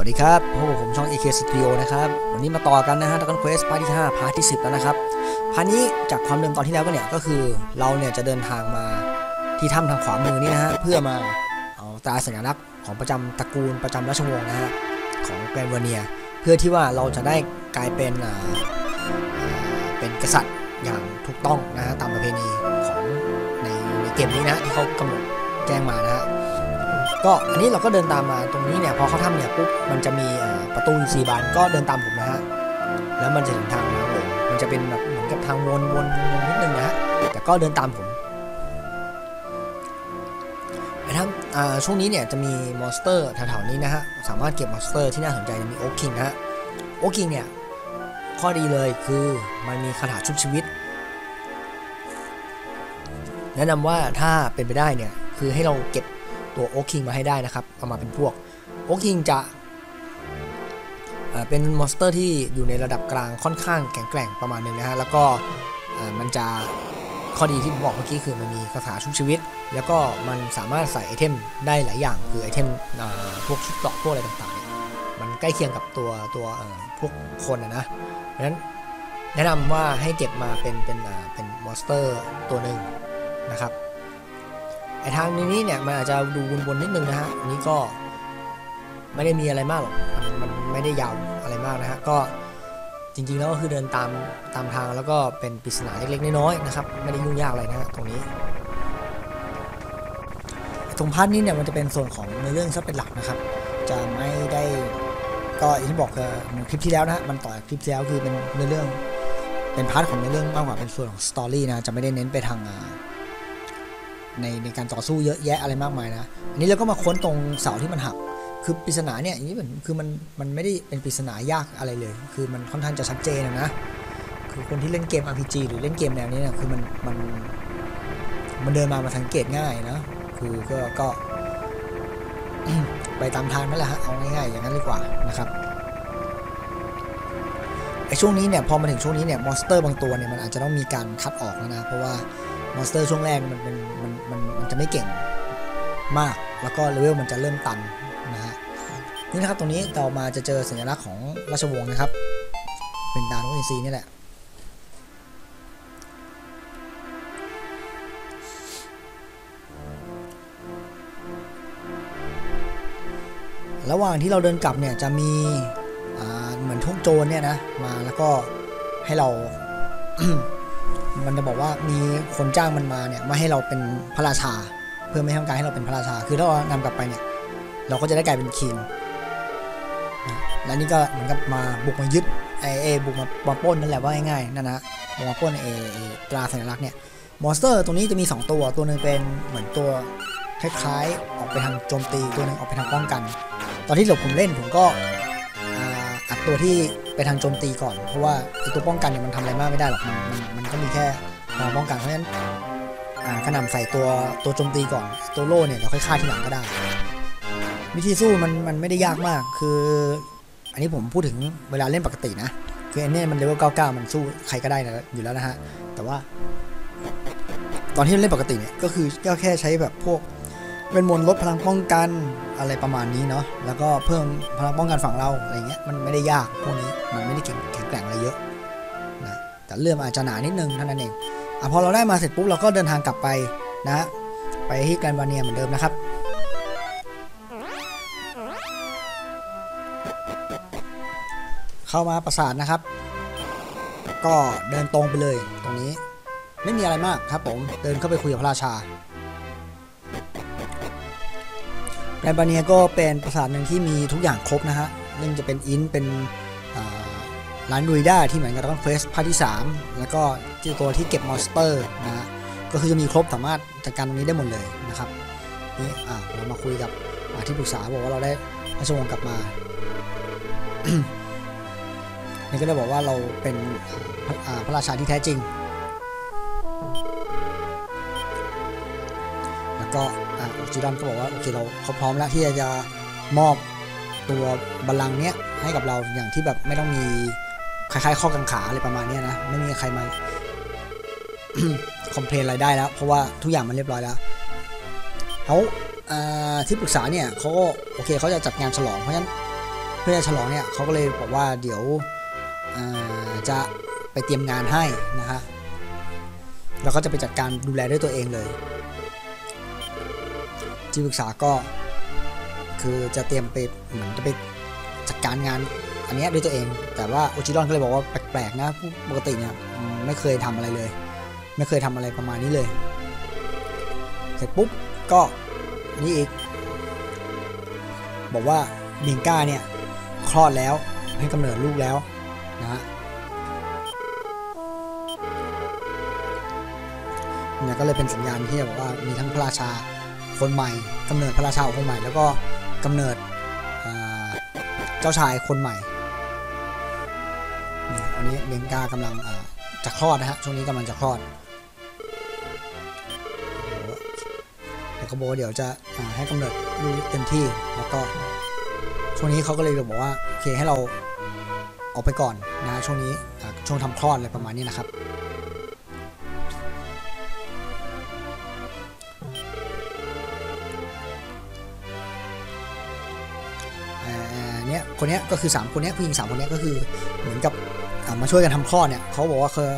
สวัสดีครับพบกับผมช่อง AK Studio นะครับ วันนี้มาต่อกันนะฮะ Dragon Quest ภาคที่ 5 part ที่ 10 แล้วนะครับ part นี้จากความเดิมตอนที่แล้วก็เนี่ย ก็คือเราเนี่ยจะเดินทางมาที่ถ้ำทางขวามือนี่นะฮะ เพื่อมาเอาตราสัญลักษณ์ของประจำตระกูลประจำราชวงศ์นะฮะ ของแกรนวาเนีย เพื่อที่ว่าเราจะได้กลายเป็นเป็นกษัตริย์อย่างถูกต้องนะฮะตามประเพณีของในในเกมนี้นะฮะที่เขากำหนดแจ้งมานะฮะ ก็อันนี้เราก็เดินตามมาตรงนี้เนี่ยพอเข้าถ้ำเนี่ยปุ๊บมันจะมีประตูอยู่สี่บานก็เดินตามผมนะฮะแล้วมันจะถึงทางทางลงมันจะเป็นแบบเหมือนกับทางวนวนวนนิดนึงนะฮะแต่ก็เดินตามผมนะครับอ่าช่วงนี้เนี่ยจะมี monster แถวๆนี้นะฮะสามารถเก็บ monster ที่น่าสนใจจะมี Orc King นะฮะ Orc King เนี่ยข้อดีเลยคือมันมีคาถาชุบชีวิต แนะนำว่าถ้าเป็นไปได้เนี่ยคือให้เราเก็บ ตัว Orc King มาให้ได้นะครับ เอามาเป็นพวก Orc King จะเป็น monster ที่อยู่ในระดับกลางค่อนข้างแข็งแกร่งประมาณหนึ่งนะฮะ แล้วก็มันจะข้อดีที่ผมบอกเมื่อกี้คือมันมีคาถาชุบชีวิต แล้วก็มันสามารถใส่ item ได้หลายอย่าง คือ item พวกชุดเกราะพวกอะไรต่างๆ มันใกล้เคียงกับตัวตัวพวกคนนะนะเพราะฉะนั้นแนะนำว่าให้เก็บมาเป็นเป็นอ่าเป็น monster ตัวหนึ่งนะครับ ไอทางนี้เนี่ยมันอาจจะดูวนๆนิดนึงนะฮะอันนี้ก็ไม่ได้มีอะไรมากหรอกมันไม่ได้ยาวอะไรมากนะฮะก็จริงๆแล้วก็คือเดินตามตามทางแล้วก็เป็นปริศนาเล็กๆน้อยๆนะครับไม่ได้ยุ่งยากอะไรนะฮะตรงนี้ตรง part นี้เนี่ยมันจะเป็นส่วนของในเรื่องซะเป็นหลักนะครับ จะไม่ได้ก็อย่างที่บอกคือคลิปที่แล้วนะฮะมันต่อคลิปที่แล้วคือเป็นในเรื่องเป็น part ของในเรื่องมากกว่าเป็นส่วนของ story นะจะไม่ได้เน้นไปทางอ่า ในในการต่อสู้เยอะแยะอะไรมากมายนะอันนี้เราก็มาค้นตรงเสาที่มันหัก คือปริศนาเนี่ยอย่างนี้เหมือนคือมันมันไม่ได้เป็นปริศนายากอะไรเลย คือมันค่อนข้างจะชัดเจนนะนะคือคนที่เล่นเกม RPG หรือเล่นเกมแนวนี้เนี่ยคือมันมันมันเดินมามาสังเกตง่ายนะคือก็ก็ไปตามทางนั่นแหละฮะเอาง่ายๆอย่างนั้นดีกว่านะครับไอช่วงนี้เนี่ยพอมาถึงช่วงนี้เนี่ย monster บางตัวเนี่ยมันอาจจะต้องมีการคัดออกแล้วนะเพราะว่า monster ช่วงแรกมันเป็น จะไม่เก่งมาก แล้วก็เลเวลมันจะเริ่มตันนะฮะนี่นะครับตรงนี้ต่อมาจะเจอสัญลักษณ์ของราชวงศ์นะครับ เป็นตรานกอินทรีนี่แหละระหว่างที่เราเดินกลับเนี่ยจะมีเหมือนพวกโจรเนี่ยนะมาแล้วก็ให้เรา มันจะบอกว่ามีคนจ้างมันมาเนี่ยมาให้เราเป็นพระราชา เพื่อไม่ให้ต้องการให้เราเป็นพระราชา คือถ้าเรานำกลับไปเนี่ยเราก็จะได้กลายเป็น king นะและนี่ก็เหมือนกับมาบุกมายึดไอเอบุกมามาปล้นนั่นแหละว่าง่ายๆนั่นนะบุกมาปล้นเอตราสัญลักษณ์เนี่ย monster ตัวนี้จะมี 2 ตัวตัวหนึ่งเป็นเหมือนตัวคล้ายๆออกไปทางโจมตีตัวหนึ่งออกไปทางป้องกัน ตอนที่เราผมเล่นผมก็อัดตัวที่ ไปทางโจมตีก่อน เพราะว่าไอตัวป้องกันเนี่ยมันทำอะไรมากไม่ได้หรอกมันมันมันก็มีแค่มาป้องกันเพราะฉะนั้นอ่ากระหน่ำใส่ตัวตัวโจมตีก่อน ตัวโล่เนี่ยเราค่อยฆ่าทีหลังก็ได้ วิธีสู้มันมันไม่ได้ยากมาก คือ อันนี้ผมพูดถึงเวลาเล่นปกตินะ คืออันเนี้ยมันเลเวล99 มันสู้ใครก็ได้นะอยู่แล้วนะฮะ แต่ว่า ตอนที่เล่นปกติเนี่ยก็คือก็แค่ใช้แบบพวก เป็นมนต์ลดพลังป้องกันอะไรประมาณนี้เนาะแล้วก็เพิ่มพลังป้องกันฝั่งเราอะไรเงี้ยมันไม่ได้ยากพวกนี้มันไม่ได้เก่งแข็งแกร่งอะไรเยอะนะแต่เรื่องอาจจะหนานิดนึงเท่านั้นเองอะพอเราได้มาเสร็จปุ๊บเราก็เดินทางกลับไปนะฮะไปที่แกรนวาเนียเหมือนเดิมนะครับเข้ามาปราสาทนะครับ ก็เดินตรงไปเลยตรงนี้ ไม่มีอะไรมากครับผม เดินเข้าไปคุยกับพระราชา แกรนวาเนียก็เป็นปราสาทหนึ่งที่มีทุกอย่างครบนะฮะนี่จะเป็น inn เป็นร้านลุยด้าที่เหมือนกับ Dragon Quest ภาคที่ 3 แล้วก็ที่ตัวที่เก็บ monster นะฮะก็คือจะมีครบสามารถจัดการตรงนี้ได้หมดเลยนะครับนี่อ่าเรามาคุยกับที่ปรึกษาบอกว่าเราได้พราชวงศ์กลับมานี่ก็ได้บอกว่าเราเป็นพพระราชาที่แท้จริง แล้วก็ จิรันก็บอกว่าโอเคเราเขาพร้อมแล้วที่จะมอบตัวบัลลังก์เนี้ยให้กับเราอย่างที่แบบไม่ต้องมีคล้ายๆข้อกังขาอะไรประมาณเนี้ยนะ ไม่มีใครมาคอมเพลนอะไรได้แล้ว เพราะว่าทุกอย่างมันเรียบร้อยแล้วเขาที่ปรึกษาเนี่ยเขาก็โอเคเขาจะจัดงานฉลอง เพราะฉะนั้นเพื่อจะฉลองเนี่ยเขาก็เลยบอกว่าเดี๋ยวจะไปเตรียมงานให้นะฮะแล้วก็จะไปจัดการดูแลด้วยตัวเองเลย ที่ปรึกษาก็คือจะเตรียมไปเหมือนจะไปจัดการงานอันนี้ด้วยตัวเอง แต่ว่าโอจิรอนก็เลยบอกว่าแปลกๆนะปกติเนี่ยไม่เคยทำอะไรเลย ไม่เคยทำอะไรประมาณนี้เลย เสร็จปุ๊บก็นี่อีก บอกว่าบิงก้าเนี่ยคลอดแล้วให้กำเนิดลูกแล้วนะฮะเนี่ยก็เลยเป็นสัญญาณที่บอกว่ามีทั้งพระราชา คนใหม่กำเนิดพระราชาคนใหม่ แล้วก็กำเนิดเจ้าชายคนใหม่เนี่ยอันนี้เบงกากำลังจะคลอดนะฮะช่วงนี้กำลังจะคลอดเดี๋ยวเขาบอกเดี๋ยวจะให้กำเนิดลูกเต็มที่แล้วก็ช่วงนี้เขาก็เลยบอกว่าโอเคให้เราออกไปก่อนนะช่วงนี้ช่วงทำคลอดอะไรประมาณนี้นะครับ นี้ยคนนี้ก็คือ 3 คนนี้ผู้หญิง3คนนี้ก็คือเหมือนกับมาช่วยกันทำคลอดเนี่ยเขาบอกว่าเคย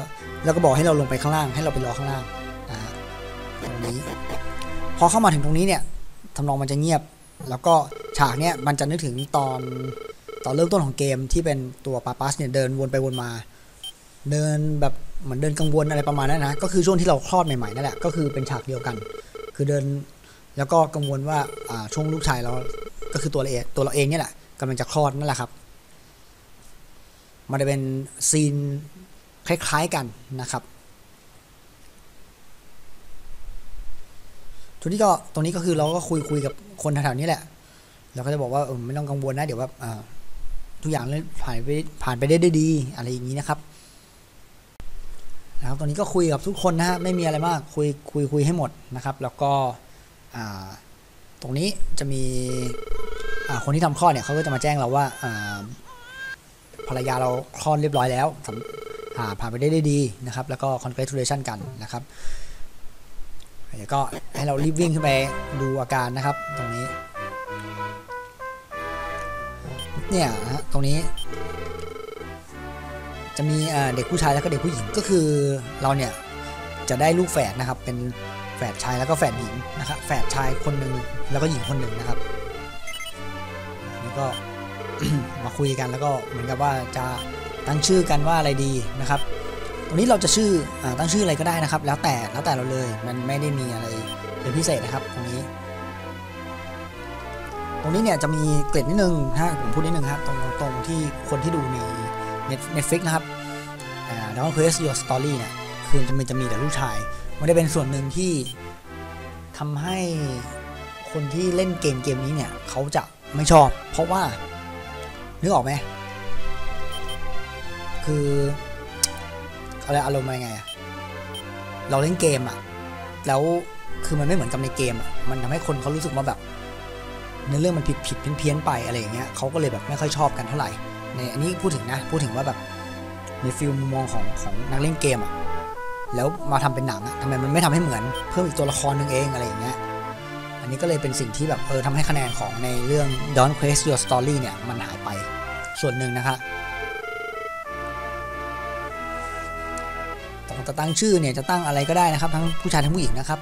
แล้วก็บอกให้เราลงไปข้างล่าง ให้เราไปรอข้างล่างตรงนี้ พอเข้ามาถึงตรงนี้เนี่ยทำนองมันจะเงียบ แล้วก็ฉากเนี้ยมันจะนึกถึงตอนตอนเริ่มต้นของเกมที่เป็นตัวปาปัสเนี่ยเดินวนไปวนมา เดินแบบเหมือนเดินกังวลอะไรประมาณนั้นนะก็คือช่วงที่เราคลอดใหม่ๆนั่นแหละก็คือเป็นฉากเดียวกัน คือเดินแล้วก็กังวลว่าช่วงลูกชายเราก็คือตัวเราเองตัวเราเองเนี่ยแหละ กำลังจะคลอดนั่นแหละครับ มันจะเป็นซีนคล้ายๆกันนะครับทุกนี้ก็ตรงนี้ก็คือเราก็คุยคุยกับคนแถวๆนี้แหละเราก็จะบอกว่าเออไม่ต้องกังวลนะเดี๋ยวว่าทุกอย่างเลยผ่านไปผ่านไปได้ได้ดี อะไรอย่างนี้นะครับนะครับตอนนี้ก็คุยกับทุกคนนะฮะไม่มีอะไรมากคุยคุยคุยให้หมดนะครับ แล้วก็ตรงนี้จะมี คนที่ทำคลอดเนี่ยเขาก็จะมาแจ้งเราว่าภรรยาเราคลอดเรียบร้อยแล้วผ่านไปได้ได,ดีนะครับ แล้วก็ congratulation กันนะครับเดี๋ยวก็ให้เรารีบวิ่งขึ้นไปดูอาการนะครับ ตรงนี้ เนี่ยฮะตรงนี้ จะมีเด็กผู้ชายแล้วก็เด็กผู้หญิงก็คือเราเนี่ยจะได้ลูกแฝดนะครับ เป็นแฝดชายแล้วก็แฝดหญิงนะครับแฝดชายคนหนึ่งแล้วก็หญิงคนหนึ่งนะครับ ก็มาคุยกันแล้วก็เหมือนกับว่าจะตั้งชื่อกันว่าอะไรดีนะครับ ตรงนี้เราจะชื่ออตั้งชื่ออะไรก็ได้นะครับ แล้วแต่แล้วแต่เราเลย มันไม่ได้มีอะไรเป็นพิเศษนะครับ ตรงนี้ ตรงนี้เนี่ยจะมีเกร็ดนิดนึงฮะผมพูดนิดนึงครับตรงตรงที่คนที่ดูใน Netflix นะครับอ่า Dragon Quest Your Story เนี่ยคือจะมีจะมีแต่ลูกชาย มันได้เป็นส่วนหนึ่งที่ทำให้คนที่เล่นเกมเกมนี้เนี่ยเขาจะ ไม่ชอบ เพราะว่านึกออกไหมคืออะไรอารมณ์อะไรไงเราเล่นเกมอะแล้วคือมันไม่เหมือนกับในเกมอะมันทำให้คนเขารู้สึกว่าแบบเนื้อเรื่องมันผิดผิดเพี้ยนไปอะไรอย่างเงี้ยเขาก็เลยแบบไม่ค่อยชอบกันเท่าไหร่ในอันนี้พูดถึงนะพูดถึงว่าแบบในฟิลมมองของของนักเล่นเกมอะแล้วมาทำเป็นหนังอะทำไมมันไม่ทำให้เหมือนเพิ่มอีกตัวละครหนึ่งเองอะไรอย่างเงี้ย นนี้ก็เลยเป็นสิ่งที่แบบเออทำให้คะแนนของในเรื่อง Don't Quest Your Story เนี่ยมันหายไปส่วนหนึ่งนะครับจะตั้งชื่อเนี่ยจะตั้งอะไรก็ได้นะครับ ทั้งผู้ชายทั้งผู้หญิงนะครับ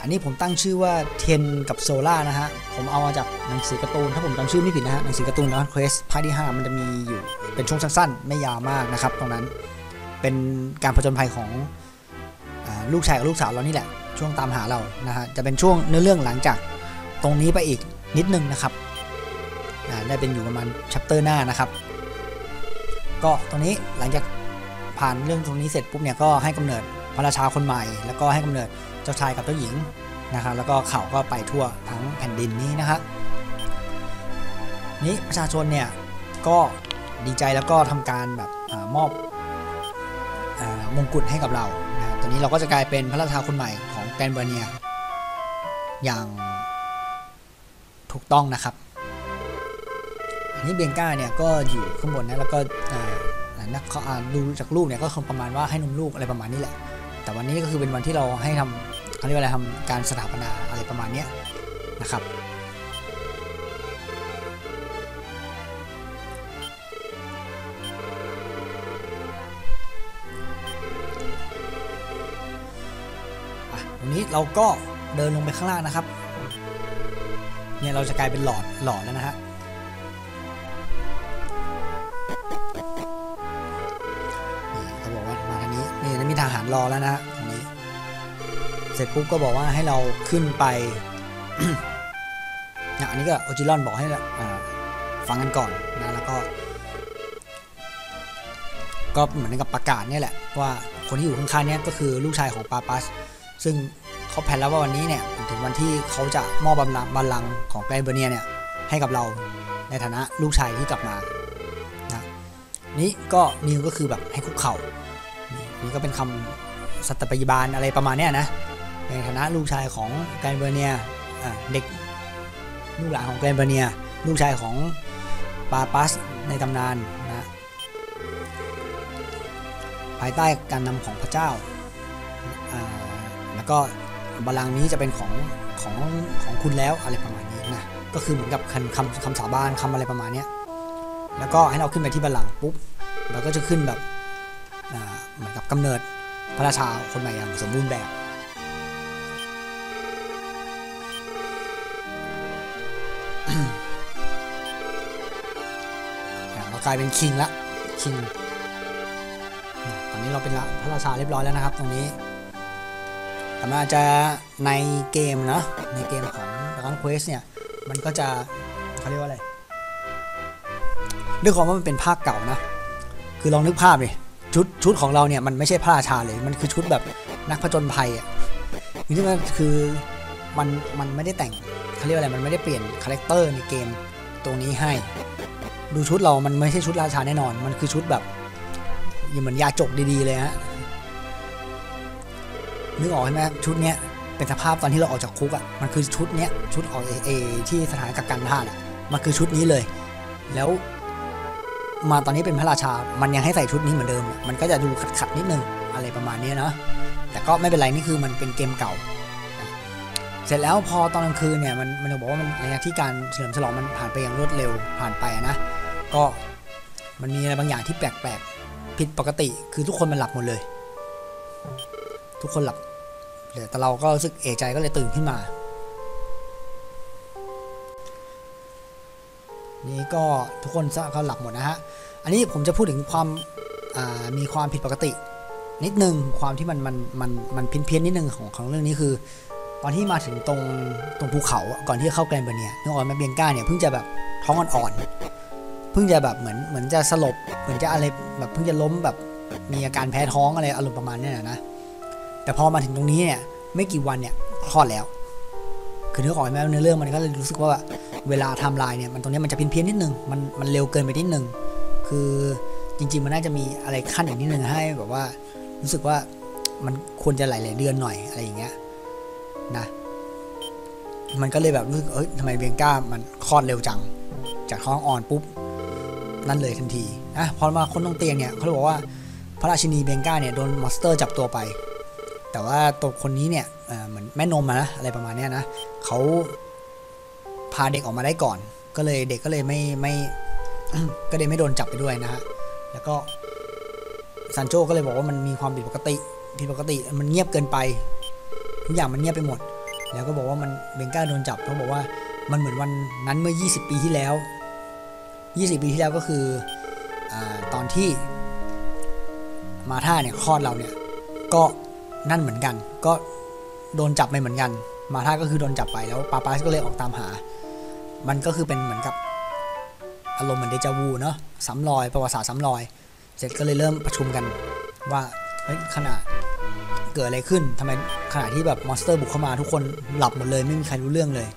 อันนี้ผมตั้งชื่อว่าเทนกับโซล่านะฮะผมเอามาจากหนังสือการ์ตูนถ้าผมจำชื่อไม่ผิดนะฮะหนังสือการ์ตูนนะเควสภาคที่5มันจะมีอยู่เป็นช่วงสั้นๆ ไม่ยาวมากนะครับ ตรงนั้นเป็นการผจญภัยของลูกชายกับลูกสาวเรานี่แหละ ช่วงตามหาเรานะฮะจะเป็นช่วงเนื้อเรื่องหลังจากตรงนี้ไปอีกนิดนึงนะครับได้เป็นอยู่ประมาณชัปเตอร์หน้านะครับ ก็ตรงนี้หลังจากผ่านเรื่องตรงนี้เสร็จปุ๊บเนี่ยก็ให้กำเนิดพระราชาคนใหม่ แล้วก็ให้กำเนิดเจ้าชายกับเจ้าหญิงนะครับแล้วก็เขาก็ไปทั่วทั้งแผ่นดินนี้นะครับนี้ประชาชนเนี่ยก็ดีใจแล้วก็ทำการแบบอมอบอมงกุฎให้กับเรานะ อนนี้เราก็จะกลายเป็นพระราชาคนใหม่ของแกนเบอร์เนีย อย่างถูกต้องนะครับ อันนี้เบงก้าเนี่ยก็อยู่ข้างบนนะแล้วก็นะเขาดูจากลูกเนี่ยก็คงประมาณว่าให้นมลูกอะไรประมาณนี้แหละ แต่วันนี้ก็คือเป็นวันที่เราให้ทำเขาเรียกว่าอะไรทำการสถาปนาอะไรประมาณนี้นะครับ นี้เราก็เดินลงไปข้างล่างนะครับ เนี่ยเราจะกลายเป็นหลอดหลอดแล้วนะฮะเขาบอกว่ามาทางนี้นี่มีทหารรอแล้วนะฮะตรงนี้ เสร็จปุ๊บก็บอกว่าให้เราขึ้นไปเนี่ยอันนี้ก็โอจิลอนบอกให้ฟังกันก่อนนะแล้วก็ ก็เหมือนกับประกาศเนี่ยแหละว่าคนที่อยู่ข้างๆเนี่ยก็คือลูกชายของปาปัส ซึ่งเขาแผนแล้วว่าวันนี้เนี่ยถึงวันที่เขาจะมอบบัลลังก์บัลลังของไกลเบอร์เนียเนี่ยให้กับเราในฐานะลูกชายที่กลับมานะนี่ก็นิวก็คือแบบให้คุกเข่านี่ก็เป็นคำสัตตปฏิบาลอะไรประมาณเนี้ยนะในฐานะลูกชายของไกลเบอร์เนียเด็กลูกหลานของไกลเบอร์เนีย ลูกชายของปาปัสในตำนานนะภายใต้การนำของพระเจ้า ก็บัลลังนี้จะเป็นของของของคุณแล้วอะไรประมาณนี้นะก็คือเหมือนกับคำคำคำสาบานคำอะไรประมาณนี้แล้วก็ให้เราขึ้นไปที่บัลลังปุ๊บเราก็จะขึ้นแบบเหมือนกับกำเนิดพระราชาคนใหม่อย่างสมบูรณ์แบบเรากลายเป็นคิงละคิงตอนนี้เราเป็นพระราชาเรียบร้อยแล้วนะครับ ตรงนี้ แต่มันอาจะในเกมเนาะในเกมของ Dragon Quest เนี่ย มันก็จะเขาเรียกว่าอะไรด้วยความว่ามันเป็นภาคเก่านะ คือลองนึกภาพดิชุดชุดของเราเนี่ยมันไม่ใช่พระราชาเลย มันคือชุดแบบนักผจญภัยอะนี่มันคือมันมันไม่ได้แต่งเขาเรียกว่าอะไร มันไม่ได้เปลี่ยน character ในเกมตรงนี้ให้ ดูชุดเรามันไม่ใช่ชุดราชาแน่นอน มันคือชุดแบบอย่างเหมือนยาจกดีๆเลยฮะ นึกออกใช่ไหมชุดเนี้ยเป็นสภาพตอนที่เราออกจากคุกอะ่ะมันคือชุดเนี้ยชุดออกเอเอที่สถานกักกันทาสอะมันคือชุดนี้เลย แล้วมาตอนนี้เป็นพระราชา มันยังให้ใส่ชุดนี้เหมือนเดิม มันก็จะดูขัดๆนิดนึงอะไรประมาณนี้นะ แต่ก็ไม่เป็นไรนี่คือมันเป็นเกมเก่า เสร็จแล้วพอตอนกลางคืนเนี่ยมันมันจะบอกว่ามันระยะที่การเฉลิมฉลองมันผ่านไปอย่างรวดเร็วผ่านไปนะ ก็มันมีอะไรบางอย่างที่แปลกๆผิดปกติ คือทุกคนมันหลับหมดเลย ทุกคนหลับแต่เราก็รู้สึกเอะใจก็เลยตื่นขึ้นมา นี่ก็ทุกคนก็หลับหมดนะฮะ อันนี้ผมจะพูดถึงความมีความผิดปกติ นิดนึงความที่มันมันมันมันเพี้ยนเพี้ยนนิดนึงของของเรื่องนี้คือ ตอนที่มาถึงตรงตรงภูเขาก่อนที่จะเข้าแกรนเบอร์เนียนึกออกไหมเบียงก้าเนี่ยเพิ่งจะแบบท้องอ่อนๆเพิ่งจะแบบเหมือนเหมือนจะสลบเหมือนจะอะไรแบบเพิ่งจะล้มแบบมีอาการแพ้ท้องอะไรอารมณ์ประมาณนี้นะ แต่พอมาถึงตรงนี้เนี่ยไม่กี่วันเนี่ยคลอดแล้ว คือเนึกออกไหมเนื้อเรื่องมันก็เลยรู้สึกว่าเวลาทำลายเนี่ยมันตรงนี้มันจะเพี้ยนเพี้ยนนิดนึงมันมันเร็วเกินไปนิดนึงคือจริง ๆ มันน่าจะมีอะไรขั้นอย่างนิดนึงให้แบบว่ารู้สึกว่ามันควรจะหลาย ๆ เดือนหน่อยอะไรอย่างเงี้ยนะ มันก็เลยแบบรู้สึกเอ้ยทำไมเบียงก้ามันคลอดเร็วจัง จากท้องอ่อนปุ๊บนั่นเลยทันทีนะพอมาคนตรงเตียงเนี่ยเขาบอกว่าพระราชินีเบงก้าเนี่ยโดนมอนสเตอร์จับตัวไป แต่ว่าตัวคนนี้เนี่ยเหมือนแม่นมนะอะไรประมาณนี้นะเขาพาเด็กออกมาได้ก่อน ก็เลยเด็กก็เลยไม่ไม่ก็เลยไม่โดนจับไปด้วยนะฮะแล้วก็ซันโจก็เลยบอกว่ามันมีความผิดปกติผิดปกติมันเงียบเกินไป ทุกอย่างมันเงียบไปหมด แล้วก็บอกว่ามันเบงก้าโดนจับเขาบอกว่ามันเหมือนวันนั้นเมื่อ 20 ปีที่แล้ว 20 ปีที่แล้วก็คืออตอนที่มาท่าเนี่ยคลอดเราเนี่ยก็ นั่นเหมือนกัน ก็โดนจับไปเหมือนกัน มาท่าก็คือโดนจับไปแล้วปาปาสก็เลยออกตามหา มันก็คือเป็นเหมือนกับอารมณ์เหมือนเดจาวูเนาะซ้ำรอยประวัติศาสตร์ซ้ำรอย เสร็จก็เลยเริ่มประชุมกันว่าเฮ้ยขณะเกิดอะไรขึ้นทำไมขณะที่แบบมอนสเตอร์บุกเข้ามาทุกคนหลับหมดเลยไม่มีใครรู้เรื่องเลย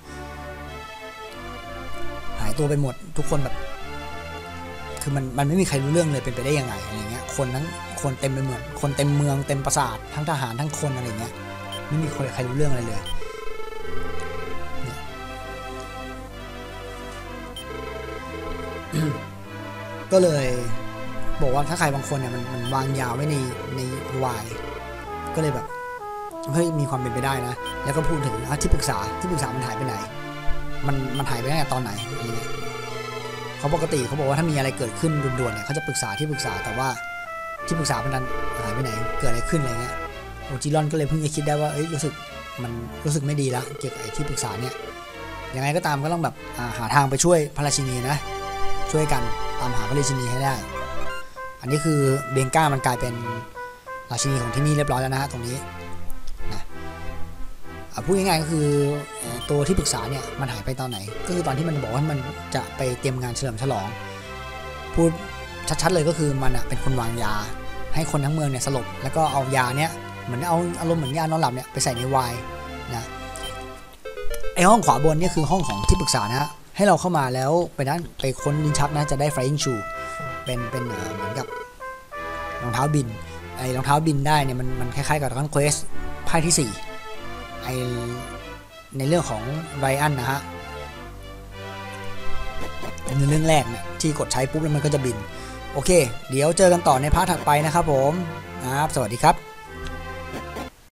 หายตัวไปหมดทุกคนแบบ คือมันมันไม่มีใครรู้เรื่องเลยเป็นไปได้ยังไงอะไรเงี้ยคนทั้งคนเต็มไปหมดคนเต็มเมืองเต็มปราสาททั้งทหารทั้งคนอะไรเงี้ยไม่มีคนใครรู้เรื่องอะไรเลยก็เลยบอกว่าถ้าใครบางคนเนี่ยมันมันวางยาวไว้ในในวายก็เลยแบบเฮ้ยมีความเป็นไปได้นะ แล้วก็พูดถึงที่ปรึกษาที่ปรึกษามันหายไปไหน มันมันหายไปตั้งแต่ตอนไหนอะไรเงี้ย เขาปกติเขาบอกว่าถ้ามีอะไรเกิดขึ้นด่วนๆเนี่ยเขาจะปรึกษาที่ปรึกษาแต่ว่าที่ปรึกษามันนั้นหายไปไหนเกิดอะไรขึ้นอะไรเงี้ยโอจิรอนก็เลยเพิ่งจะคิดได้ว่าเอ้ยรู้สึกมันรู้สึกไม่ดีแล้วเกี่ยวกับไอ้ที่ปรึกษาเนี่ยยังไงก็ตามก็ต้องแบบาหาทางไปช่วยพระราชินีนะ ช่วยกันตามหาพระราชินีให้ได้ อันนี้คือเบงก้ามันกลายเป็นราชินีของที่นี่เรียบร้อยแล้วนะฮะตรงนี้ พูดง่ายๆก็คือตัวที่ปรึกษาเนี่ยมันหายไปตอนไหน ก็คือตอนที่มันบอกว่ามันจะไปเตรียมงานเฉลิมฉลอง พูดชัดๆเลยก็คือมันเป็นคนวางยา ให้คนทั้งเมืองเนี่ยสลบแล้วก็เอายาเนี่ยเหมือนเอาอารมณ์เหมือนยานอนหลับเนี่ยไปใส่ในวน์นะไอห้องขวาบนเนี่ยคือห้องของที่ปรึกษานะฮะให้เราเข้ามาแล้วไปนั้นไปค้นลิ้นชักนะจะได้ flying shoe เป็นเป็นเหมือนกับรองเท้าบินไอรองเท้าบินได้เนี่ยมันมันคล้ายๆกับ Dragon Quest ภาคที่ 4 ไอในเรื่องของไรอันนะฮะในเรื่องแรกเนี่ยที่กดใช้ปุ๊บแล้วมันก็จะบิน โอเค เดี๋ยวเจอกันต่อในพาร์ทถัดไปนะครับผมนะครับสวัสดีครับ